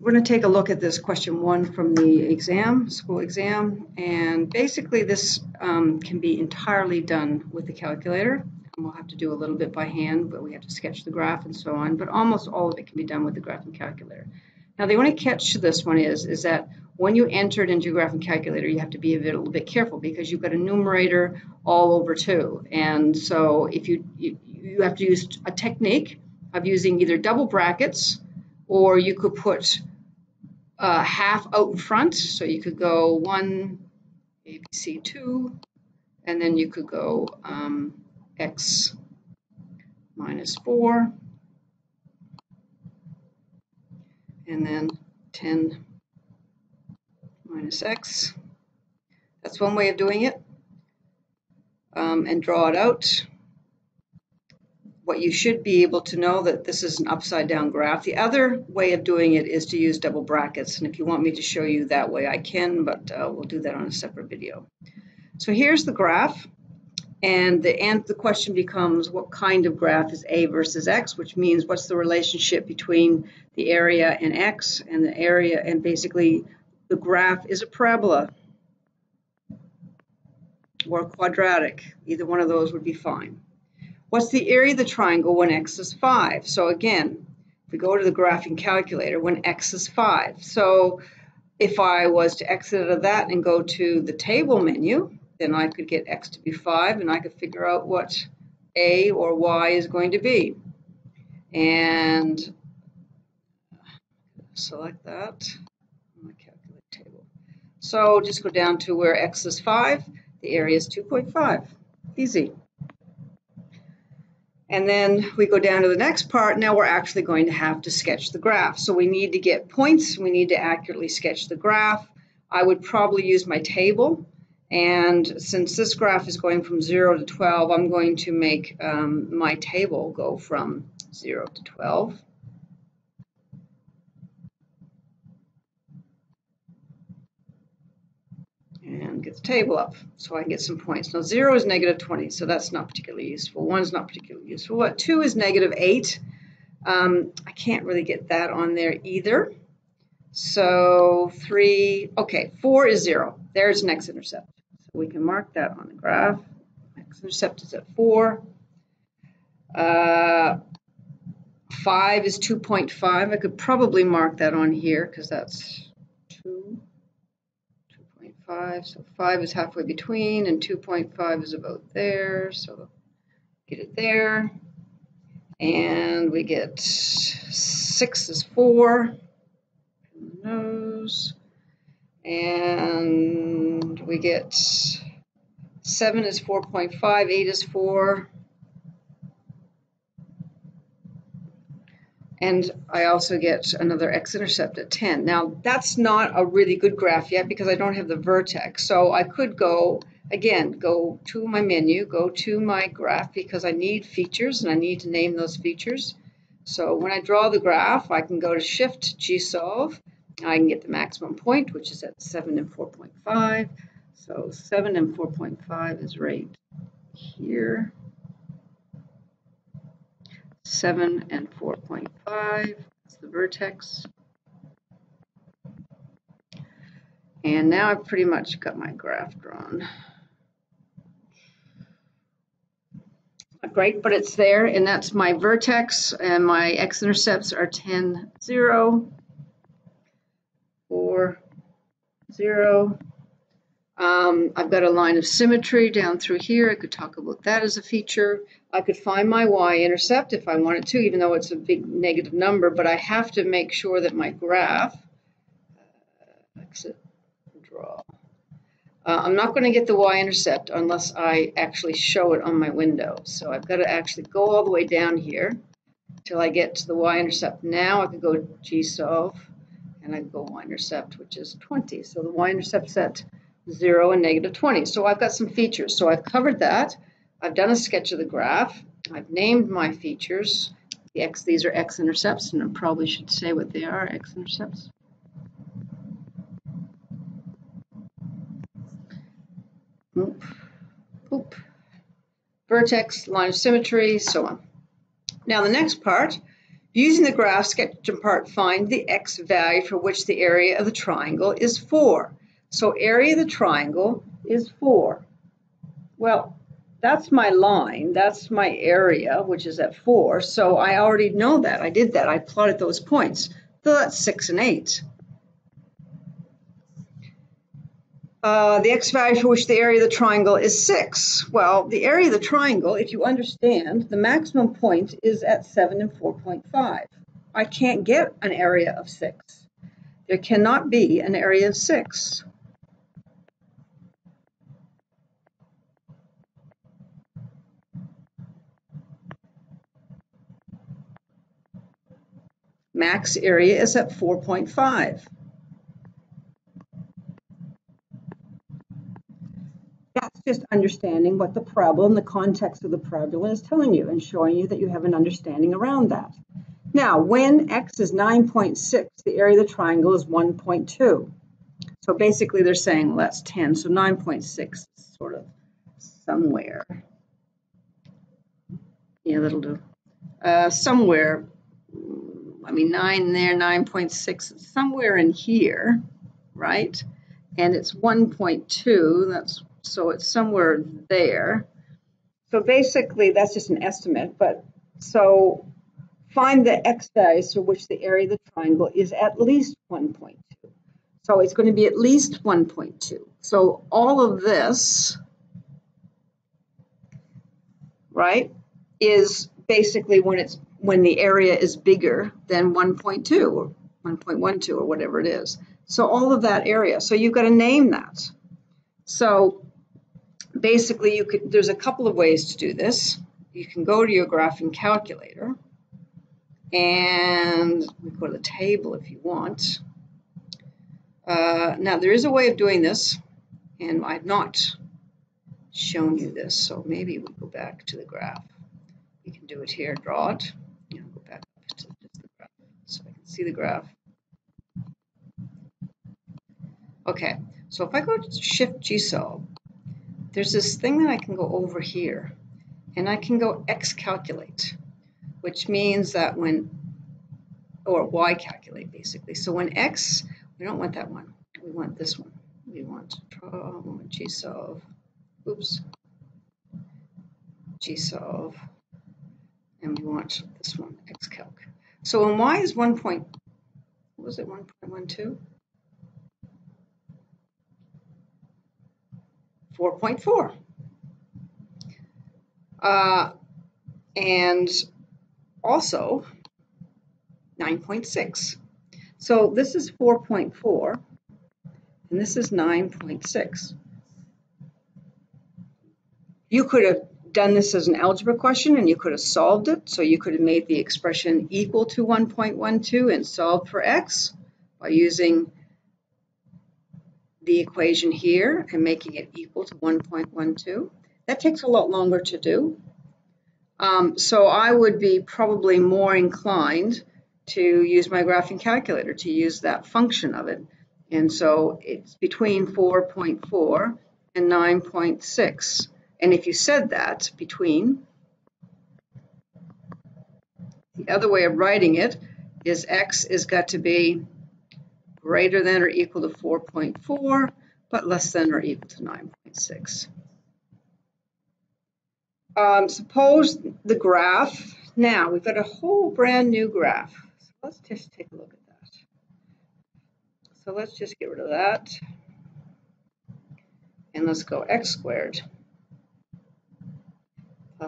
we're going to take a look at this question one from the exam, school exam, and basically this um, can be entirely done with the calculator. And we'll have to do a little bit by hand, but we have to sketch the graph and so on, but almost all of it can be done with the graphing calculator. Now the only catch to this one is, is that when you enter it into your graphing calculator, you have to be a, bit, a little bit careful because you've got a numerator all over two. And so if you, you, you have to use a technique of using either double brackets or you could put uh, half out in front. So you could go 1, ABC 2, and then you could go um, x minus 4, and then 10 minus x. That's one way of doing it. Um, and draw it out what you should be able to know that this is an upside down graph. The other way of doing it is to use double brackets. And if you want me to show you that way, I can, but uh, we'll do that on a separate video. So here's the graph. And the, and the question becomes what kind of graph is A versus X, which means what's the relationship between the area and X and the area and basically the graph is a parabola or quadratic. Either one of those would be fine. What's the area of the triangle when x is 5? So again, we go to the graphing calculator, when x is 5. So if I was to exit out of that and go to the table menu, then I could get x to be 5 and I could figure out what a or y is going to be. And select that on my calculate table. So just go down to where x is 5, the area is 2.5. Easy. And then we go down to the next part. Now we're actually going to have to sketch the graph. So we need to get points. We need to accurately sketch the graph. I would probably use my table. And since this graph is going from 0 to 12, I'm going to make um, my table go from 0 to 12. And get the table up so I can get some points. Now 0 is negative 20, so that's not particularly useful. 1 is not particularly useful. What 2 is negative 8. Um, I can't really get that on there either. So 3, okay, 4 is 0. There's an x-intercept. So we can mark that on the graph. X-intercept is at 4. Uh, 5 is 2.5. I could probably mark that on here because that's 2. 5. So 5 is halfway between, and 2.5 is about there. So get it there. And we get 6 is 4. Nose. And we get 7 is 4.5, 8 is 4. And I also get another x-intercept at 10. Now, that's not a really good graph yet because I don't have the vertex. So I could go, again, go to my menu, go to my graph because I need features and I need to name those features. So when I draw the graph, I can go to Shift G-Solve. I can get the maximum point, which is at 7 and 4.5. So 7 and 4.5 is right here. 7 and 4.5. That's the vertex. And now I've pretty much got my graph drawn. Great, but it's there, and that's my vertex, and my x-intercepts are 10, 0, 4, 0. Um, I've got a line of symmetry down through here. I could talk about that as a feature. I could find my y-intercept if I wanted to, even though it's a big negative number, but I have to make sure that my graph, uh, exit, draw. Uh, I'm not going to get the y-intercept unless I actually show it on my window. So I've got to actually go all the way down here till I get to the y-intercept. Now I could go g-solve and I go y-intercept, which is 20. So the y-intercept's at 0 and negative 20. So I've got some features. So I've covered that. I've done a sketch of the graph. I've named my features. The x, these are x-intercepts, and I probably should say what they are, x-intercepts. Oop. Oop. Vertex, line of symmetry, so on. Now the next part Using the graph sketch in part, find the x value for which the area of the triangle is 4. So area of the triangle is 4. Well, that's my line, that's my area, which is at 4. So I already know that. I did that. I plotted those points. So that's 6 and 8. Uh, the x value for which the area of the triangle is 6. Well, the area of the triangle, if you understand, the maximum point is at 7 and 4.5. I can't get an area of 6. There cannot be an area of 6. Max area is at 4.5. That's just understanding what the problem, the context of the problem is telling you and showing you that you have an understanding around that. Now, when x is 9.6, the area of the triangle is 1.2. So basically they're saying, that's 10, so 9.6 is sort of somewhere. Yeah, that'll do. Uh, somewhere, I mean, 9 there, 9.6, somewhere in here, right? And it's 1.2, that's so it's somewhere there. So basically, that's just an estimate, but so find the x values for which the area of the triangle is at least 1.2. So it's going to be at least 1.2. So all of this, right, is basically when it's when the area is bigger than 1.2 or 1.12 or whatever it is. So all of that area. So you've got to name that. So basically you could, there's a couple of ways to do this. You can go to your graphing calculator and we go to the table if you want. Uh, now there is a way of doing this and I've not shown you this, so maybe we go back to the graph. We can do it here, draw it. You know, go back to the graph so I can see the graph. Okay, so if I go to Shift solve, there's this thing that I can go over here and I can go X calculate, which means that when, or Y calculate basically. So when X, we don't want that one. We want this one. We want, G solve. Oops. G solve. And we want this one, X calc. So when Y is 1 point, what was it, 1.12? 4.4. Uh, and also 9.6. So this is 4.4 and this is 9.6. You could have done this as an algebra question and you could have solved it. So you could have made the expression equal to 1.12 and solved for x by using the equation here and making it equal to 1.12. That takes a lot longer to do. Um, so I would be probably more inclined to use my graphing calculator to use that function of it. And so it's between 4.4 and 9.6. And if you said that between, the other way of writing it is x is got to be greater than or equal to 4.4, but less than or equal to 9.6. Um, suppose the graph, now we've got a whole brand new graph. So let's just take a look at that. So let's just get rid of that. And let's go x squared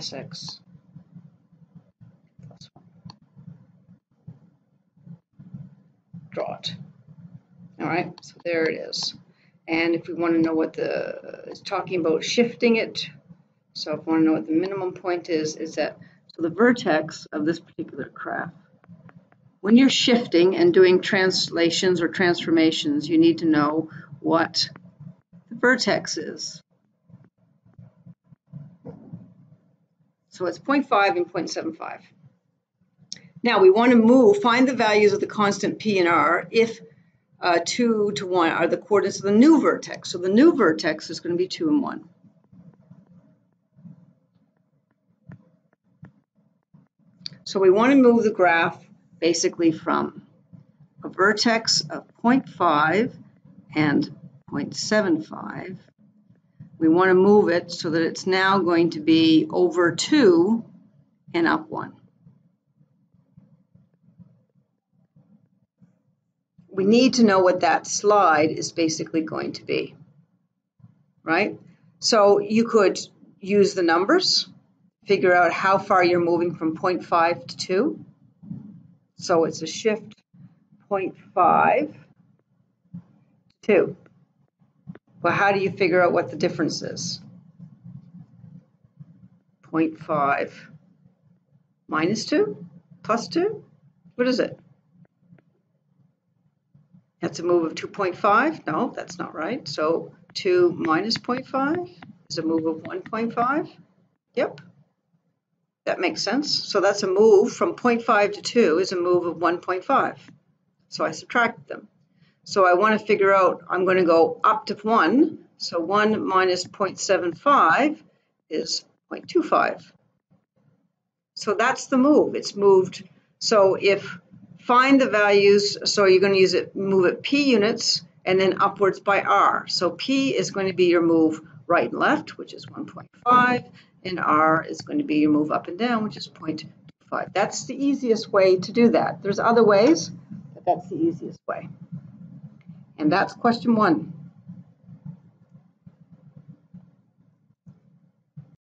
plus x plus 1. Draw it. All right, so there it is. And if we want to know what the, uh, it's talking about shifting it. So if we want to know what the minimum point is, is that, so the vertex of this particular graph, when you're shifting and doing translations or transformations, you need to know what the vertex is. So it's 0.5 and 0.75. Now we want to move, find the values of the constant P and R if uh, 2 to 1 are the coordinates of the new vertex. So the new vertex is going to be 2 and 1. So we want to move the graph basically from a vertex of 0.5 and 0.75. We want to move it so that it's now going to be over 2 and up 1. We need to know what that slide is basically going to be, right? So you could use the numbers, figure out how far you're moving from 0.5 to 2. So it's a shift 0.5 2. Well, how do you figure out what the difference is? 0.5 minus 2 plus 2? What is it? That's a move of 2.5? No, that's not right. So 2 minus 0.5 is a move of 1.5? Yep. That makes sense. So that's a move from 0.5 to 2 is a move of 1.5. So I subtract them. So I want to figure out, I'm going to go up to 1. So 1 minus 0.75 is 0.25. So that's the move. It's moved. So if find the values, so you're going to use it, move it p units and then upwards by r. So p is going to be your move right and left, which is 1.5, and r is going to be your move up and down, which is 0.25. That's the easiest way to do that. There's other ways, but that's the easiest way. And that's question one.